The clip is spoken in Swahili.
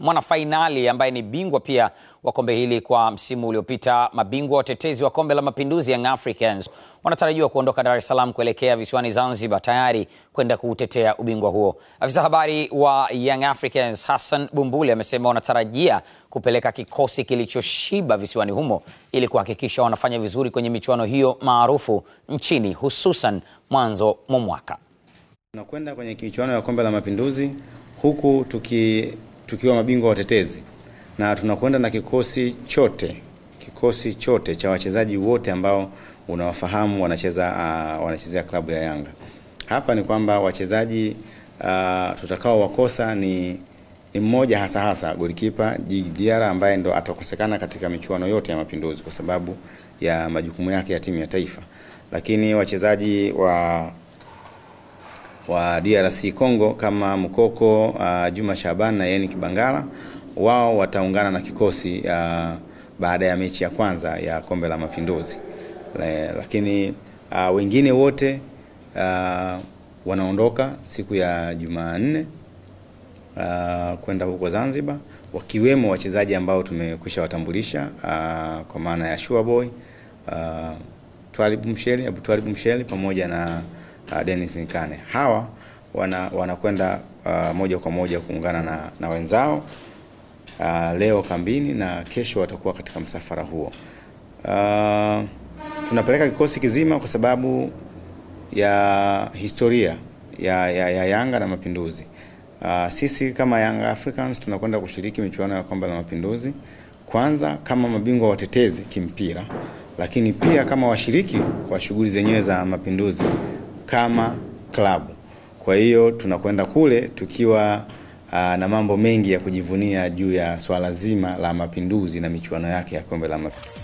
mwanafainali ambaye ni bingwa pia wa kombe hili kwa msimu uliopita. Mabingwa watetezi wa kombe la mapinduzi Young Africans wanatarajiwa kuondoka Dar es Salaam kuelekea visiwani Zanzibar tayari kwenda kuutetea ubingwa huo. Afisa habari wa Young Africans Hassan Bumbuli amesema wanatarajia kupeleka kikosi kilichoshiba visiwani humo ili kuhakikisha wanafanya vizuri kwenye michuano hiyo maarufu nchini, hususan mwanzo mwa mwaka. Tunakwenda kwenye michuano ya kombe la mapinduzi huku tuki, tukiwa mabingwa watetezi na tunakwenda na kikosi chote kikosi chote cha wachezaji wote ambao unawafahamu wanacheza uh, wanachezea klabu ya Yanga. Hapa ni kwamba wachezaji uh, tutakao wakosa ni ni mmoja hasa hasa golikipa Diarra ambaye ndo atakosekana katika michuano yote ya mapinduzi kwa sababu ya majukumu yake ya timu ya taifa, lakini wachezaji wa wa DRC Congo kama mkoko uh, Juma Shaban na Yeni Kibangala wao wataungana na kikosi uh, baada ya mechi ya kwanza ya kombe la mapinduzi. Le, lakini uh, wengine wote uh, wanaondoka siku ya Jumanne uh, kwenda huko Zanzibar wakiwemo wachezaji ambao tumekwisha watambulisha uh, kwa maana ya Sure Boy uh, Twalib Msheli, Abu Twalib Msheli pamoja na uh, Dennis Nkane. Hawa wanakwenda wana uh, moja kwa moja kuungana na, na wenzao uh, leo kambini na kesho watakuwa katika msafara huo. Uh, tunapeleka kikosi kizima kwa sababu ya historia ya, ya, ya Yanga na Mapinduzi. Uh, sisi kama Young Africans tunakwenda kushiriki michuano ya kombe la Mapinduzi, kwanza kama mabingwa watetezi kimpira, lakini pia kama washiriki wa shughuli zenyewe za Mapinduzi kama klabu. Kwa hiyo tunakwenda kule tukiwa uh, na mambo mengi ya kujivunia juu ya swala zima la Mapinduzi na michuano yake ya kombe la Mapinduzi.